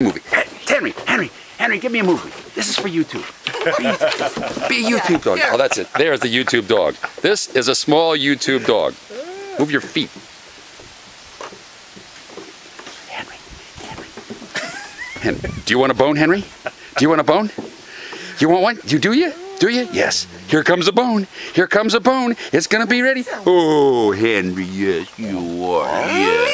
movie. Henry, Henry, Henry, give me a movie. This is for YouTube. Be, be a YouTube dog. Oh, that's it. There's the YouTube dog. This is a small YouTube dog. Move your feet. Henry, Henry. Henry. Do you want a bone, Henry? Do you want a bone? You want one? You do you? Do you? Yes. Here comes a bone. Here comes a bone. It's gonna be ready. Oh, Henry, yes, you are. Yes.